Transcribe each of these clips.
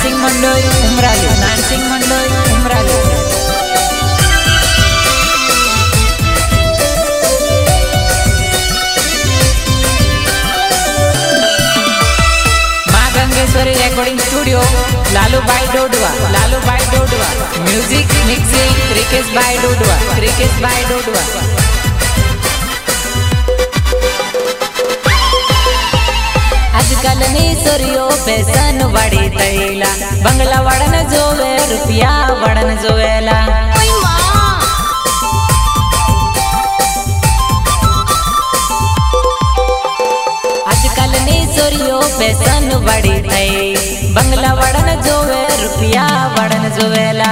Nansing Mandoi Umrali Nansing Mandoi Umrali Gangeshwari recording studio Lalubhai Dodwa Lalubhai Dodwa music mixing Krikeshbhai Dodwa Krikeshbhai Dodwa आजकल ने Sorio fashion वाड़ी तैला। बंगला वड़न जोवे रुपया वड़न जोवेला। आजकल ने fashion वाड़ी तै बंगला वड़न जोवे रुपया वड़न जोवेला।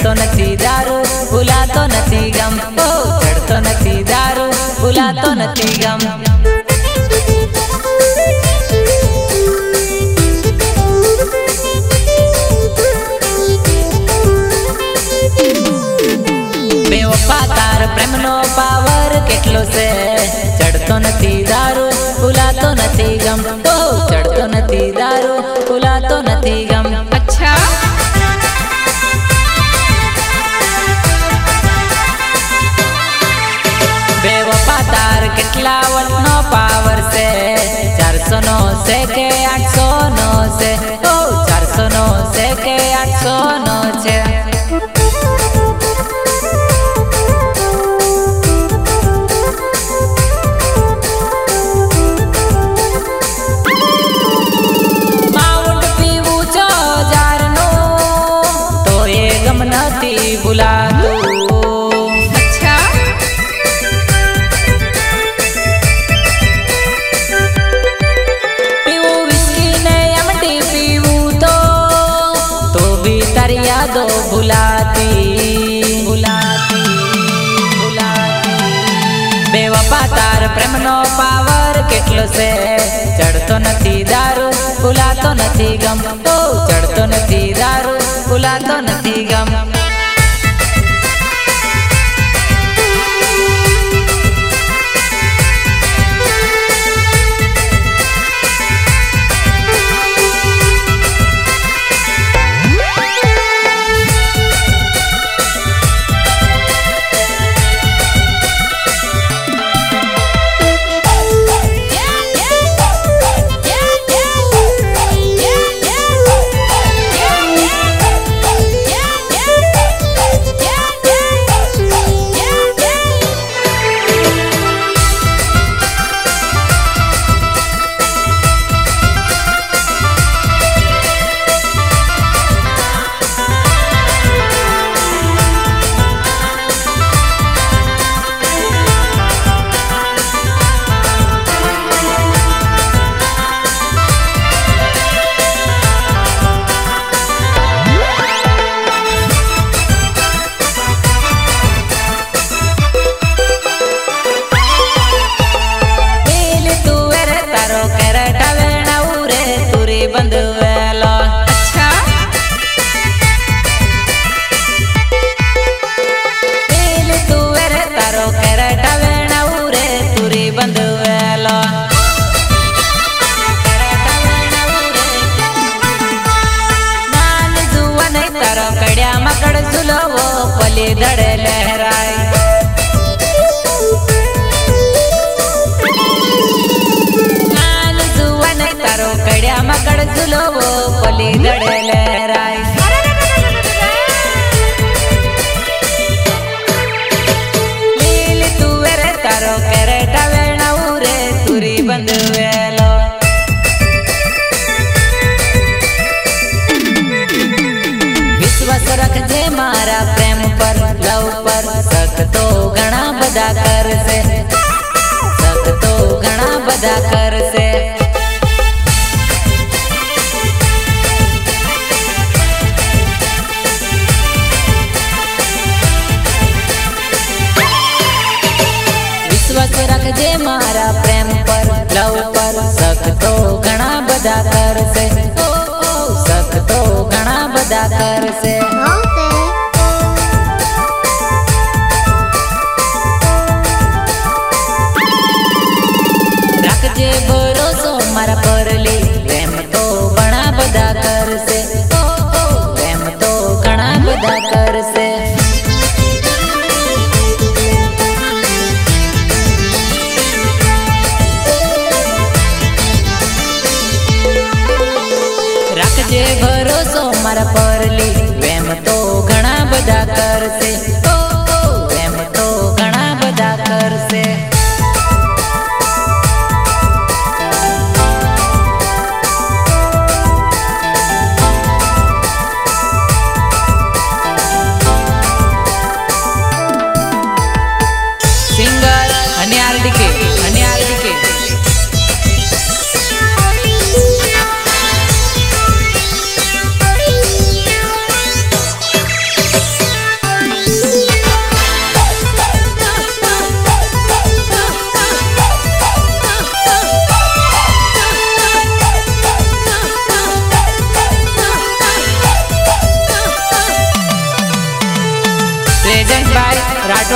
પ્રેમનો પાવર કેટલો છે ચડતો નથી દારૂ ભૂલાતો નથી ગમ ઓ ચડતો નથી દારૂ ભૂલાતો નથી ગમ બેવફા તાર પ્રેમનો પાવર કેટલો છે માર પ્રેમનો પાવર કેટલો છે ચડતો નથી દારૂ ભૂલાતો નથી ગમ ચડતો નથી દારૂ ભૂલાતો નથી ગમ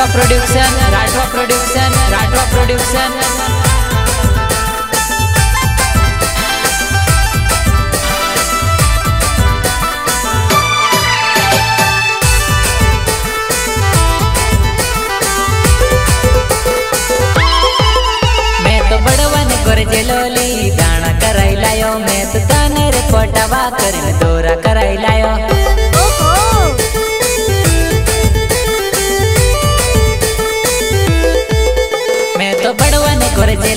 Rathwa production Rathwa production Rathwa production જેલોલી દાણા કરાઈ લાયો મેં તો તને રે ફોટાવા કરીને દોરા કરાઈ લાયો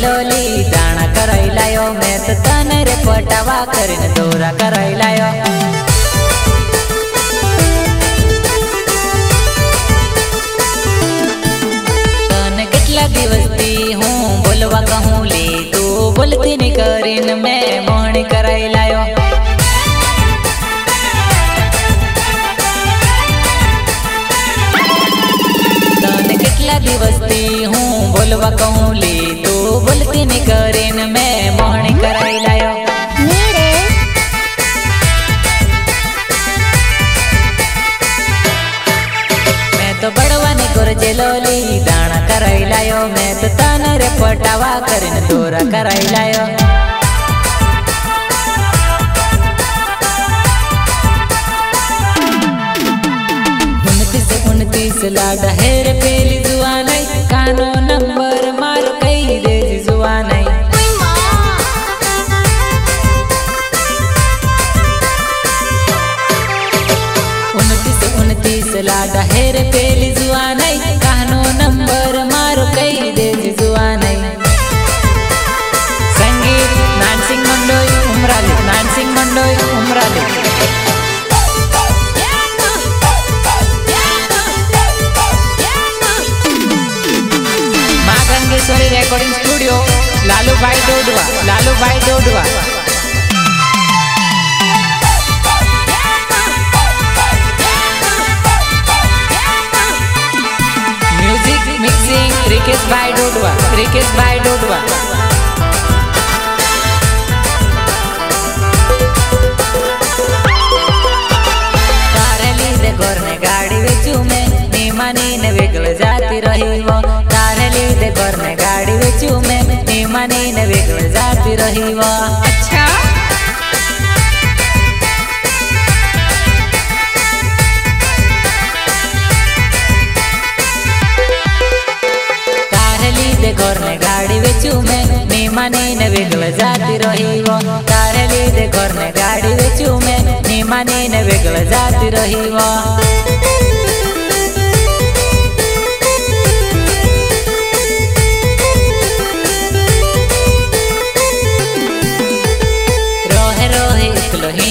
જેલોલી દાણા કરાઈ લાયો, મેં તો તને રે પટાવા કરીને દોરા કરાઈ લાયો. દિવસથી હું બોલવા કહું, લે તું બોલતી ને કરીને મેં बटावा करीन तोरा कराइला उनतीस उनतीस लाडा हेर पेली जुआन कानून ऋषिकेश भाई डोडवा गाड़ी वेचू में, निमानी ने वेगल जाती रही वो। तारे लीधे घर गाड़ी वेचू में, निमानी ने वेगल जाती रही ನಿಮ್ಮನೇನ ಬೆಗಳ ಜಾತಿರೋ ಹೀವೋ ಕಾರಲ್ಲಿದೆ ಕೊರ್ನ ಗಾಡಿವೆ ಚೂಮೆ ನಿಮ್ಮನೇನ ಬೆಗಳ ಜಾತಿರೋ ಹೀವೋ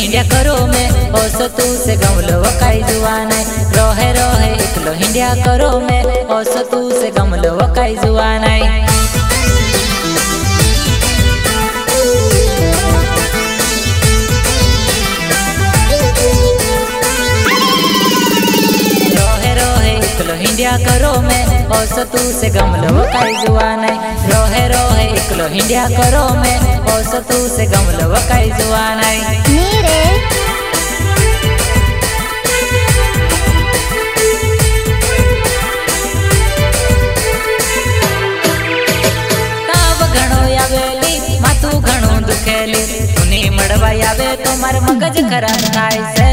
इंडिया करो में ओ तू से गमलो वकाई जुआन है रोहे रोहे इकलो इंडिया करो में ओ तू से गमलो वकाई जुआन हिंडिया करो में ओसो तू से गमलो वकाई जुआने रोहे रोहे इकलो हिंडिया करो में ओसो तू से गमलो वकाई जुआने નીરે તાવ ઘણો આવેલી માથું ઘણું દુખેલી તુની મળવા આવે તો માર મગજ ખરાબ થાય છે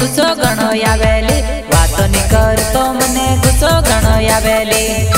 ગુસ્સો ઘણો આવેલી વાતો ની કર તો મને ગુસ્સો ઘણો આવેલી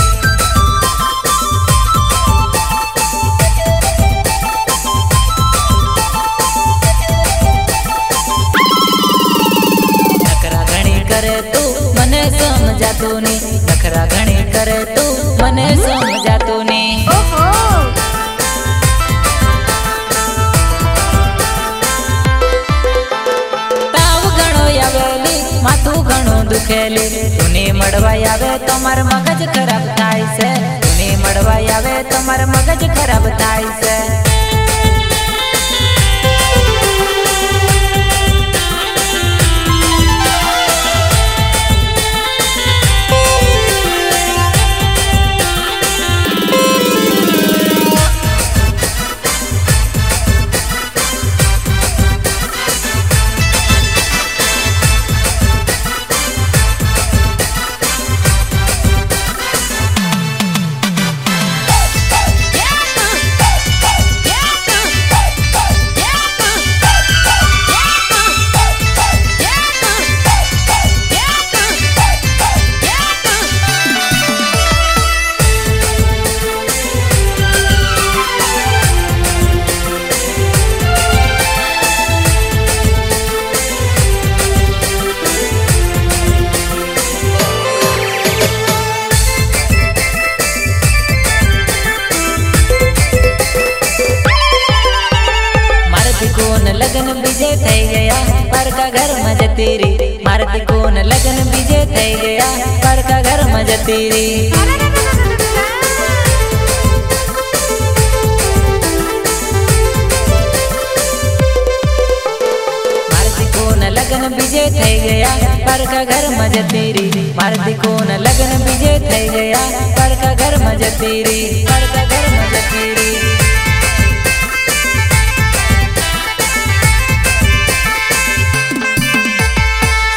तेरी मारती को न लगन विजय થઈ ગયા પર કા ઘર માં જતી રી પર કા ઘર માં જતી રી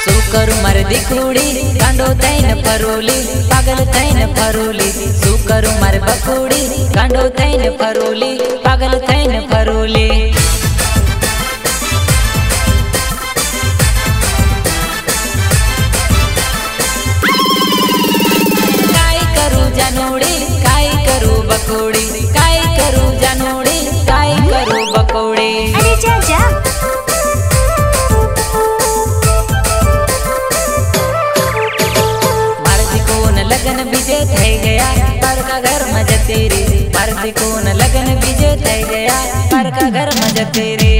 શું કરું મારી દીકુડી કાંડો થઈને પરોલી પાગલ થઈને પરોલી શું કરું મારી બકુડી કાંડો થઈને પરોલી પાગલ થઈને પરોલી जानोड़े काय करो बकोड़े? काय करो जानोड़े काय करो बकोड़े? अरे जा जा. मर्द को न लगन विजय थे गया पर का घर मज तेरे। मर्द को न लगन बीजे थे गया पर का घर मज तेरे।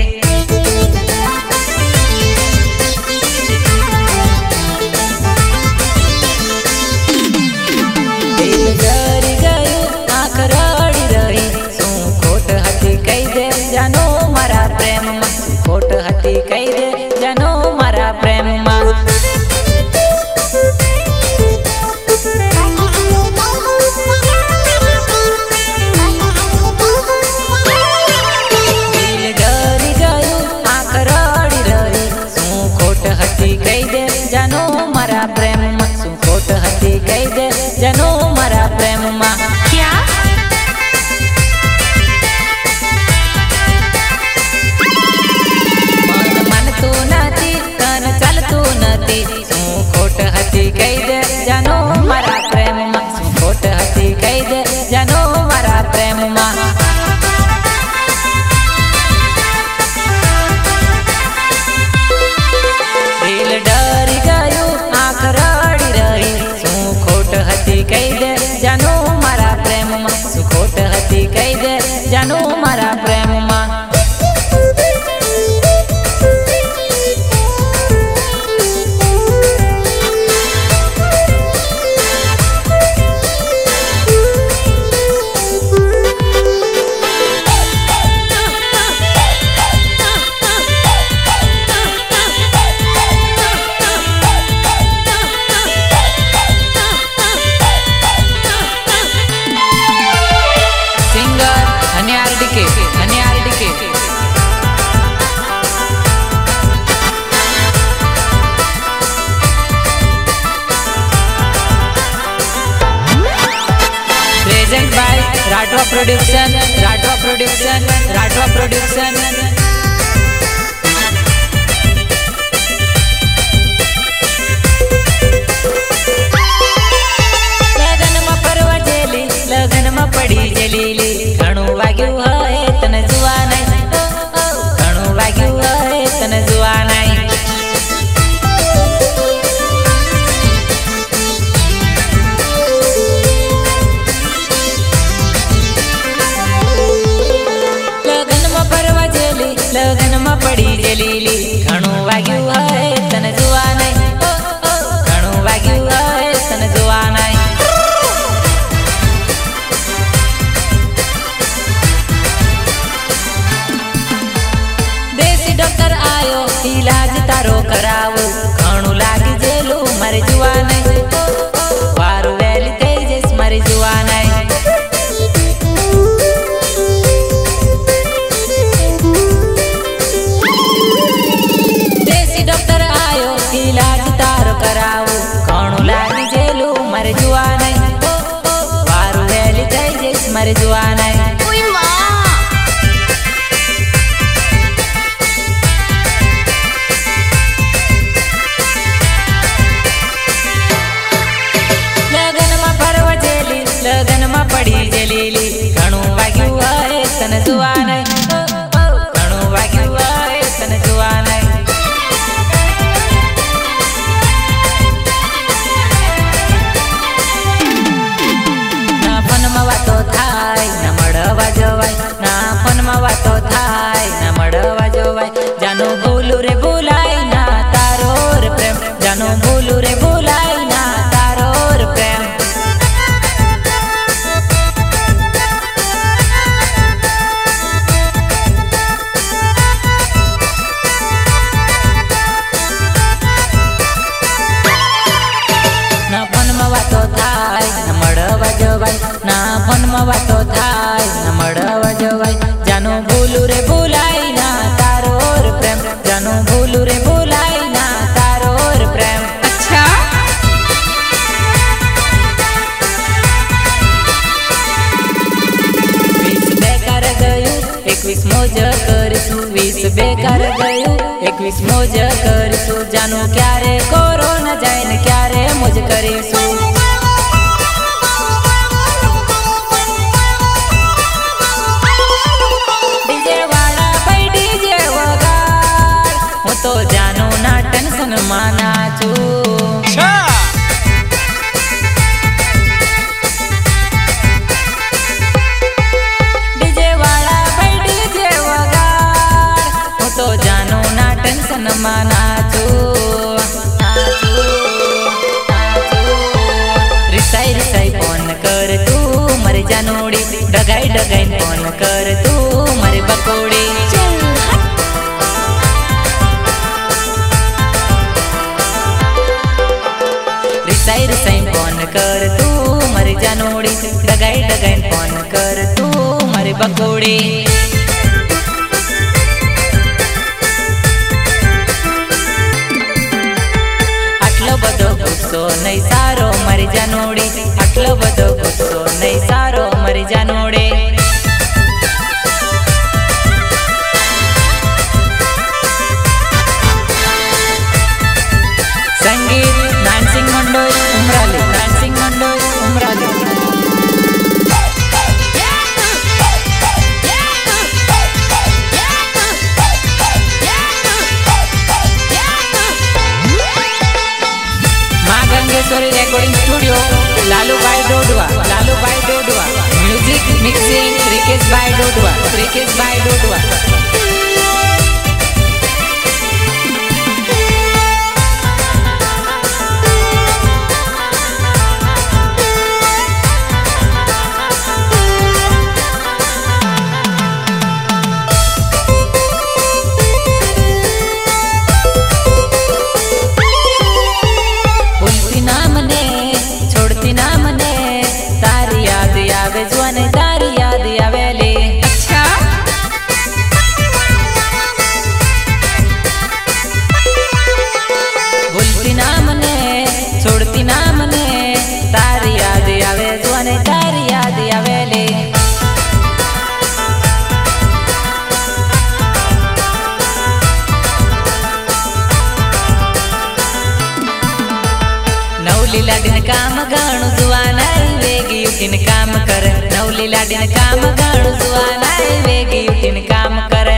Production Kiss is by Dodua, Freak is by Dodua. मुली लाडिन काम गण सुवान आहे वेगी उठिन काम कर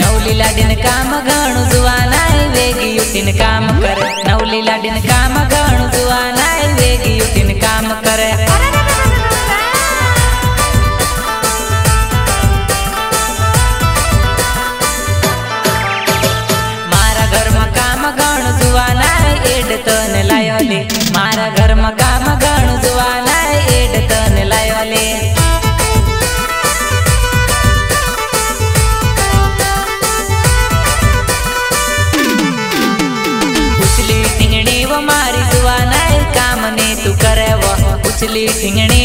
नवली लाडिन काम घणो सुवान आहे वेगी उठिन काम करे नवली लाडिन काम घणो सुवान वेगी उठिन काम करे લાયોલે મારા ઘરમાં કામ ઘણું જોવા લાય એડ તને લાયોલે ઉછલી ટીંગણી વ મારી જુવાનાય કામને તું કરે વ ઉછલી ટીંગણી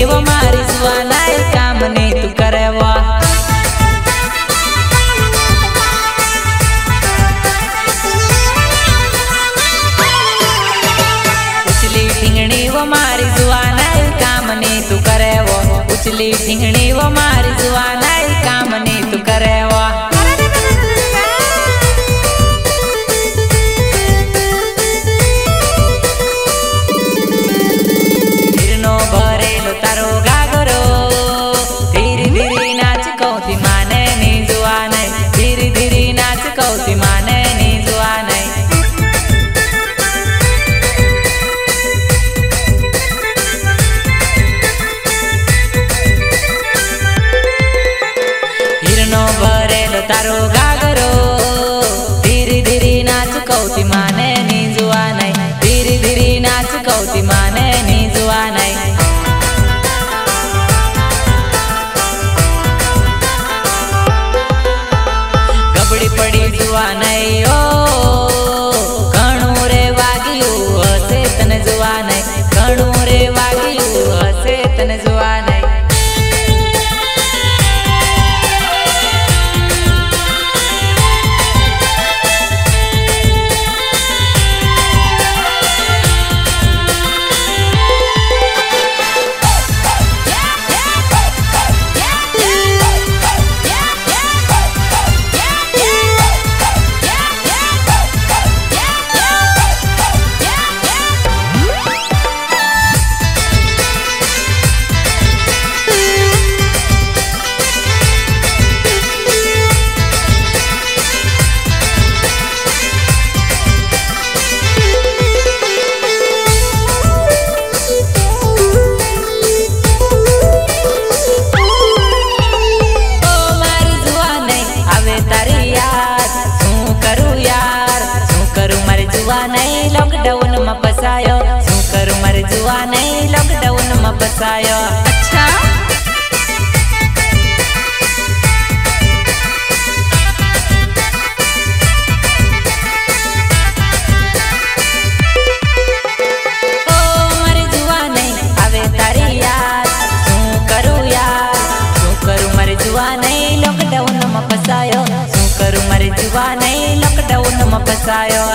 फसायो ओकर मर जुआ नहीं लॉकडाउन में फसायो